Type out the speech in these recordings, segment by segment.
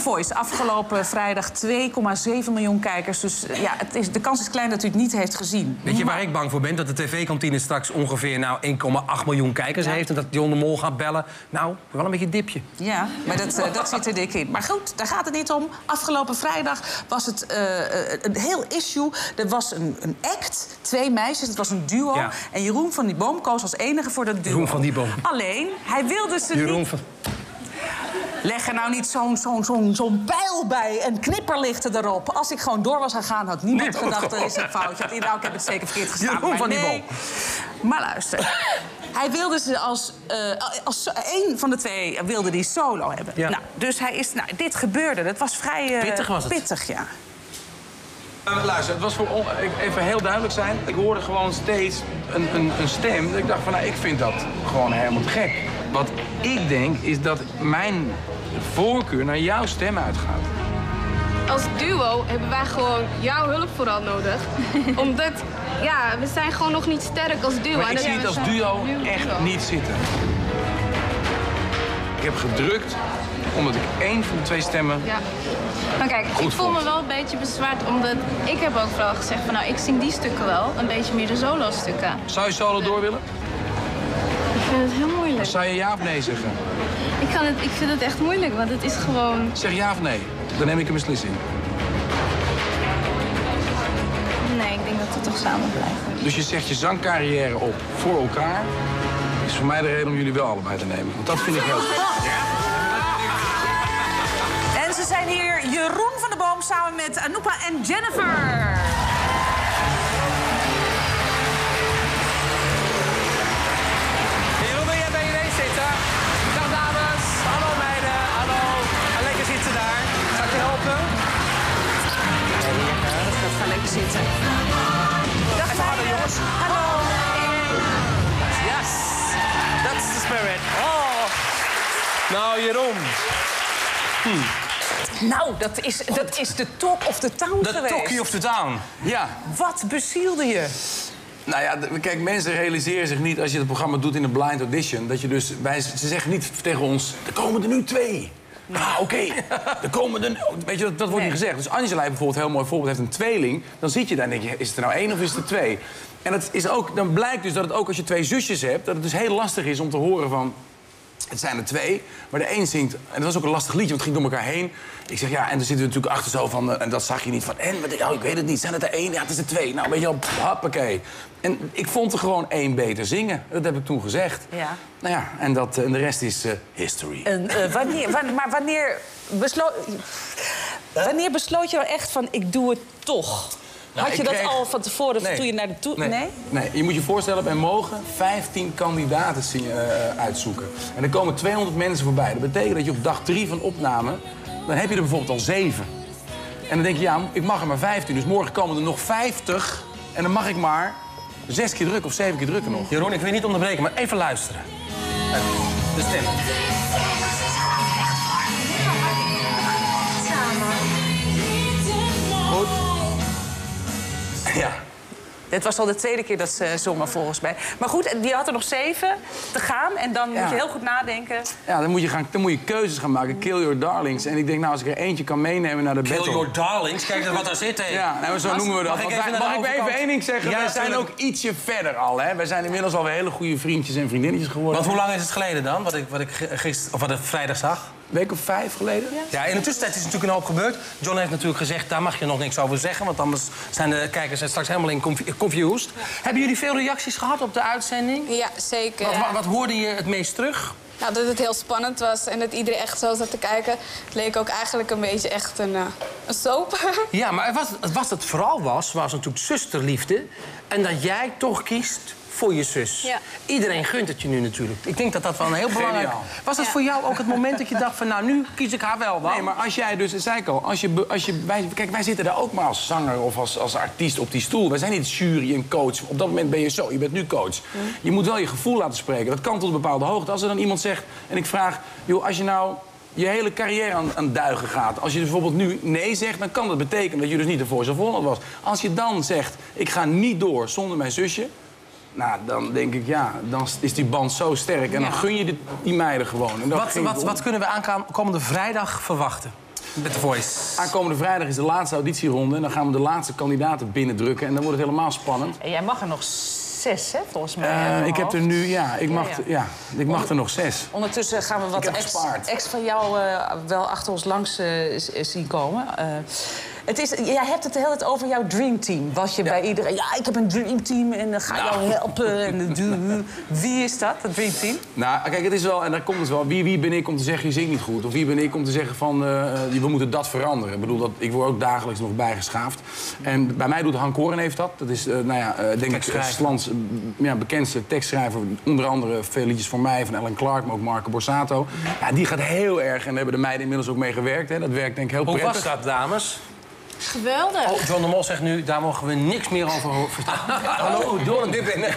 Voice, afgelopen vrijdag 2,7 miljoen kijkers. Dus eh, ja, het is, de kans is klein dat u het niet heeft gezien. Weet je waar ik bang voor ben? Dat de tv-kantine straks ongeveer nou, 1,8 miljoen kijkers heeft... en dat John de Mol gaat bellen. Nou, wel een beetje een dipje. Ja, maar dat, eh, dat zit er dik in. Maar goed, daar gaat het niet om. Afgelopen vrijdag was het eh, een heel issue. Er was een, een act, twee meisjes, het was een duo. Ja. En Jeroen van die Boom koos als enige voor dat duo. Jeroen van die Boom. Alleen, hij wilde ze Jeroen niet... van... Leg er nou niet zo'n zo'n zo'n zo'n pijl bij en knipperlichten erop. Als ik gewoon door was gegaan, had niemand Nee, gedacht... er is een foutje. Nou, ik heb het zeker verkeerd gestaan. Jeroen van die nee. Maar luister. Hij wilde ze als, eh als één van de twee wilde die solo hebben. Ja. Nou, dus hij is, nou, dit gebeurde. Dat was vrij eh, Pittig was het. Pittig, ja. Uh, luister, het was voor on- even heel duidelijk zijn. Ik hoorde gewoon steeds een, een, een stem. Dat ik dacht van, nou, ik vind dat gewoon helemaal te gek. Wat ik denk, is dat mijn voorkeur naar jouw stem uitgaat. Als duo hebben wij gewoon jouw hulp vooral nodig. Omdat, ja, we zijn gewoon nog niet sterk als duo. Maar ik zie het als duo echt duo. niet zitten. Ik heb gedrukt omdat ik één van de twee stemmen... Ja. Maar kijk, Goed ik voel me wel een beetje bezwaard, omdat ik heb ook vooral gezegd van nou, ik zing die stukken wel, een beetje meer de solo-stukken. Zou je solo door willen? Ik vind het heel moeilijk. Zou je ja of nee zeggen? Ik, kan het, ik vind het echt moeilijk, want het is gewoon... Zeg ja of nee. Dan neem ik een beslissing. Nee, ik denk dat we toch samen blijven. Dus je zegt je zangcarrière op voor elkaar. Is voor mij de reden om jullie wel allebei te nemen. Want dat vind ik heel goed. Ze zijn hier Jeroen van de Boom samen met Anoupa en Jennifer. Nou, dat is, dat is de talk of the town De geweest. Talkie of the Town. Ja, Wat bezielde je? nou ja, kijk, mensen realiseren zich niet als je het programma doet in een blind audition. Dat je dus, wij, ze zeggen niet tegen ons, er komen er nu twee. Ah, oké. Er komen er... Weet je, dat, dat wordt Nee. niet gezegd. Dus Angela bijvoorbeeld, heel mooi voorbeeld, heeft een tweeling. Dan zit je daar en denk je, is het er nou één of is het er twee? En het is ook, dan blijkt dus dat het ook als je twee zusjes hebt... dat het dus heel lastig is om te horen van... Het zijn er twee, maar de een zingt... En dat was ook een lastig liedje, want het ging door elkaar heen. Ik zeg, ja, en dan zitten we natuurlijk achter zo van... eh, en dat zag je niet van, en, oh, ik weet het niet, zijn het er één? Ja, het is er twee. Nou, weet je wel, hoppakee. En ik vond er gewoon één beter zingen. Dat heb ik toen gezegd. Ja. Nou ja, en, dat, eh, en de rest is eh, history. En, wanneer, wan- maar wanneer besloot, wanneer besloot je nou echt van, ik doe het toch? Nou, Had je dat kreeg- al van tevoren, Nee. toen je naar de toe... Nee? Nee, je moet je voorstellen, wij mogen 15 kandidaten zien, eh, uitzoeken. En er komen 200 mensen voorbij. Dat betekent dat je op dag 3 van opname, dan heb je er bijvoorbeeld al 7. En dan denk je, ja, ik mag er maar 15. Dus morgen komen er nog 50. En dan mag ik maar zes keer drukken of zeven keer drukken nog. Jeroen, ik wil je niet onderbreken, maar even luisteren. De stem. Goed? Ja. Het was al de tweede keer dat ze zongen, volgens mij. Maar goed, die had er nog zeven te gaan. En dan Ja. moet je heel goed nadenken. Ja, dan moet, je gaan, dan moet je keuzes gaan maken. Kill your darlings. En ik denk, nou, als ik er eentje kan meenemen naar de Kill battle... your darlings. Kijk eens wat er zit, hé. Ja, nou, zo noemen we dat. Mag ik even wij- mag ik even één ding zeggen? Ja, wij zijn ook ietsje verder al. Hè? Wij zijn inmiddels alweer hele goede vriendjes en vriendinnetjes geworden. Want hoe lang is het geleden dan, wat ik, wat ik gisteren, of wat ik vrijdag zag? Een week of vijf geleden? Ja, in de tussentijd is natuurlijk een hoop gebeurd. John heeft natuurlijk gezegd, daar mag je nog niks over zeggen... want anders zijn de kijkers straks helemaal in confu- confused. Hebben jullie veel reacties gehad op de uitzending? Ja, zeker. Wat, wat, wat hoorde je het meest terug? Nou, dat het heel spannend was en dat iedereen echt zo zat te kijken. Het leek ook eigenlijk een beetje echt een, eh, een soap. Ja, maar wat, wat het vooral was, was natuurlijk zusterliefde. En dat jij toch kiest voor je zus. Ja. Iedereen gunt het je nu natuurlijk. Ik denk dat dat wel een heel belangrijk... Was dat Ja. voor jou ook het moment dat je dacht van... nou, nu kies ik haar wel dan? Nee, maar als jij dus, zei ik al, als je, als je, wij, kijk, wij zitten daar ook maar als zanger of als, als artiest op die stoel. Wij zijn niet jury en coach. Op dat moment ben je zo, je bent nu coach. Je moet wel je gevoel laten spreken. Dat kan tot een bepaalde hoogte. Als er dan iemand zegt, en ik vraag, joh, als je nou je hele carrière aan, aan duigen gaat. Als je bijvoorbeeld nu nee zegt, dan kan dat betekenen dat je dus niet de Voice of Holland was. Als je dan zegt, ik ga niet door zonder mijn zusje... Nou, dan denk ik, ja, dan is die band zo sterk. En dan gun je die, die meiden gewoon. En dat Wat, wat, wat kunnen we aankomende vrijdag verwachten? met The Voice. Aankomende vrijdag is de laatste auditieronde. En dan gaan we de laatste kandidaten binnendrukken. En dan wordt het helemaal spannend. En jij mag er nog zes, hè, volgens mij. Eh, ik heb er nu, ja, ik mag, ja. ik mag er nog zes. Ondertussen gaan we wat heb ex, van jou eh, wel achter ons langs eh, zien komen. Eh, het is, jij hebt het de hele tijd over jouw dreamteam. Wat je bij iedereen... Ja, ik heb een dreamteam en dan ga ik jou helpen. En, doe- wie is dat, het dreamteam? Nou, kijk, het is wel, en daar komt het wel. Wie, wie ben ik om te zeggen, je zingt niet goed? Of wie ben ik om te zeggen van, eh, eh, we moeten dat veranderen? Ik bedoel, dat, ik word ook dagelijks nog bijgeschaafd. En bij mij doet Han Koren heeft dat. Dat is, eh, nou ja, eh, denk ik. Slans eh, ja, bekendste tekstschrijver. Onder andere veel liedjes voor mij, van Ellen Clark, maar ook Marco Borsato. Ja, die gaat heel erg, en daar hebben de meiden inmiddels ook mee gewerkt. Hè. Dat werkt denk ik heel Hoe prettig. was dat, dames? Geweldig. Oh, John de Mol zegt nu, daar mogen we niks meer over vertellen. Hallo, John, dit ben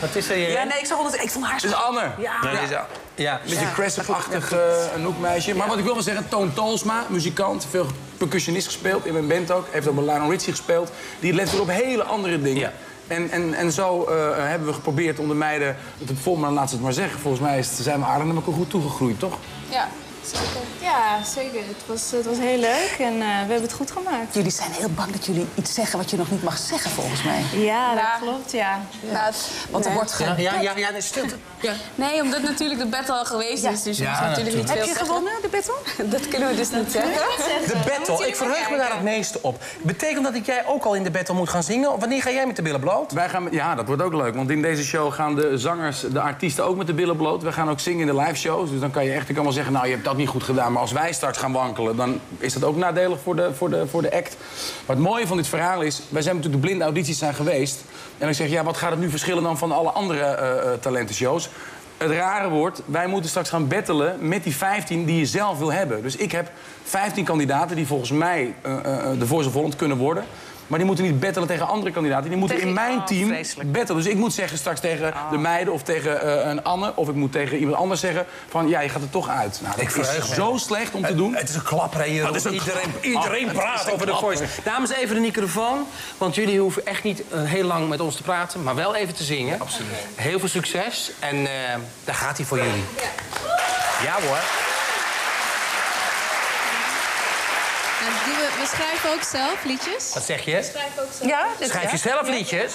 Wat is er hier? Ja, nee, ik zag onder... Ik vond haar zo... Is Anne. Ja. Ja, ja. Beetje Cressip-achtig eh, een hoekmeisje. Maar wat ik wil wel zeggen, Toon Tolsma, muzikant, veel percussionist gespeeld, in mijn band ook. Heeft ook bij Lionel Richie gespeeld. Die let weer op hele andere dingen. Ja. En, en, en zo eh, hebben we geprobeerd om de meiden te volgen, maar laat ze het maar zeggen. Volgens mij is het, zijn we aardig naar elkaar goed toegegroeid, toch? Ja, zeker. Ja, zeker. Het was, het was heel leuk en eh, we hebben het goed gemaakt. Jullie zijn heel bang dat jullie iets zeggen wat je nog niet mag zeggen, volgens mij. Ja, dat Ja. klopt, ja. Nou, Want er nee. wordt ge... Ja, ja, ja, ja, nee, stilte. Ja. Nee, omdat natuurlijk de battle al geweest is, dus je Ja, moet natuurlijk niet Heb veel je zeggen. gewonnen, de battle? Dat kunnen we dus niet zeggen. De battle, ik verheug me daar het meeste op. Betekent dat dat jij ook al in de battle moet gaan zingen? Of wanneer ga jij met de billen bloot? Wij gaan, ja, dat wordt ook leuk. Want in deze show gaan de zangers, de artiesten ook met de billen bloot. We gaan ook zingen in de live shows. Dus dan kan je echt, ik kan wel zeggen, nou, je hebt dat niet goed gedaan. Maar als wij straks gaan wankelen, dan is dat ook nadelig voor de, voor de, voor de act. Maar het mooie van dit verhaal is, wij zijn natuurlijk de blinde audities zijn geweest. En ik zeg, ja, wat gaat het nu verschillen dan van alle andere eh, talentenshows? Het rare wordt, wij moeten straks gaan battelen met die 15 die je zelf wil hebben. Dus ik heb 15 kandidaten die volgens mij eh, de Voice kunnen worden. Maar die moeten niet battelen tegen andere kandidaten. Die moeten Tegen- in mijn oh, team vreselijk. battelen. Dus ik moet zeggen straks tegen de meiden of tegen eh, een Anne... of ik moet tegen iemand anders zeggen van ja, je gaat er toch uit. Nou, dat verheug is me. zo slecht om te doen. Het is een klapper, hè, hier. het is een iedereen iedereen Oh, het praat over de voice. Dames, even de microfoon. Want jullie hoeven echt niet eh, heel lang met ons te praten, maar wel even te zingen. Absoluut. Heel veel succes. En eh, daar gaat hij voor jullie. Ja hoor. Nou, die we, we schrijven ook zelf liedjes. Wat zeg je? schrijven ook zelf. Ja, Schrijf ja. je zelf liedjes?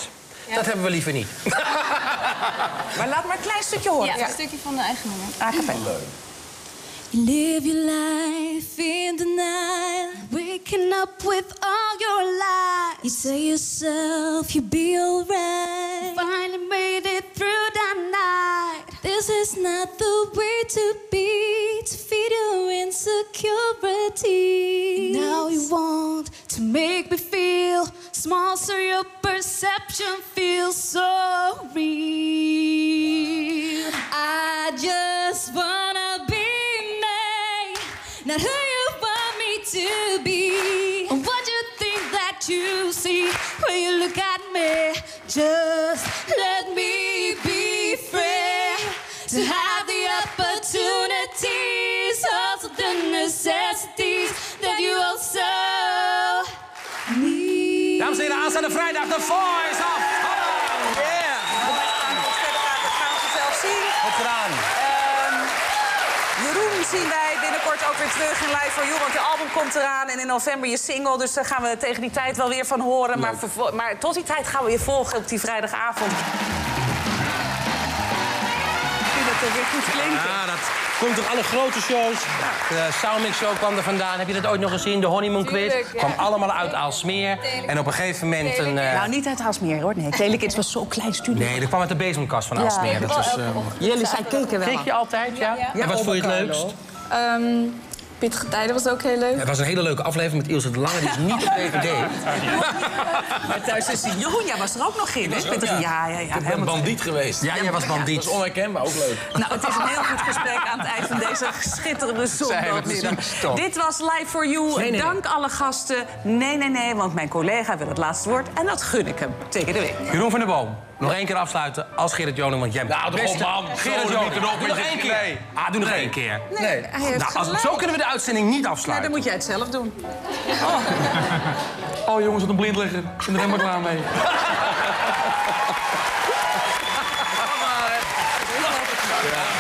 Dat hebben we liever niet. Maar laat maar een klein stukje horen. Ja, een stukje van de eigen nummer. A cappella. You live your life in the night, waking up with all your lies. You say yourself you'll be alright. Finally made it through that night. This is not the way to be, insecurity. Now you want to make me feel small, so your perception feels so real. I just wanna be me, not who you want me to be. What you think that you see when you look at me? Just let me Dames en heren, aanstaande vrijdag de Voice of Holland. Yeah. Dat gaan we zelf zien. Goed gedaan. Jeroen zien wij binnenkort ook weer terug in Live for You. Want je album komt eraan en in november je single. Dus daar gaan we tegen die tijd wel weer van horen. Maar, maar tot die tijd gaan we je volgen op die vrijdagavond. Dat weer goed klinken. Ja, dat komt door alle grote shows. De Soundmix Show kwam er vandaan. Heb je dat ooit nog gezien? De Honeymoon Quiz. Ja. Kwam allemaal uit Aalsmeer. En op een gegeven moment een... eh, Nou, niet uit Aalsmeer hoor. Nee, Telekids was zo klein studio. Nee, dat kwam uit de bezemkast van Aalsmeer. Dat was, eh, Jullie zijn keken wel. Keek je altijd, ja? Ja. En wat vond je het leukst? Ehm Piet Getijden was ook heel leuk. Het was een hele leuke aflevering met Ilse de Lange. Die is niet op DVD. Maar thuis is die Jeroen, jij was er ook nog in. Hè? Ja, ja, ja. Ik ben bandiet geweest. Ja, jij was Dat bandiet. is onherkenbaar, ook leuk. Nou, het is een heel goed gesprek aan het eind van deze schitterende zondagmiddag. Dit was Live for You. Nee, nee, Dank alle gasten. Nee, nee, nee, want mijn collega wil het laatste woord. En dat gun ik hem. Tegen de week. Jeroen van der Boom. Nog één keer afsluiten als Gerrit Joning, want jij bent nou, beste man. Gerrit doe nog één keer. Nee. Ah, doe nog één keer. Nee, nou, als, Zo kunnen we de uitzending niet afsluiten. Dan moet jij het zelf doen. Oh, oh jongens, wat een blindlegger. Ik ben er helemaal klaar mee. Ja.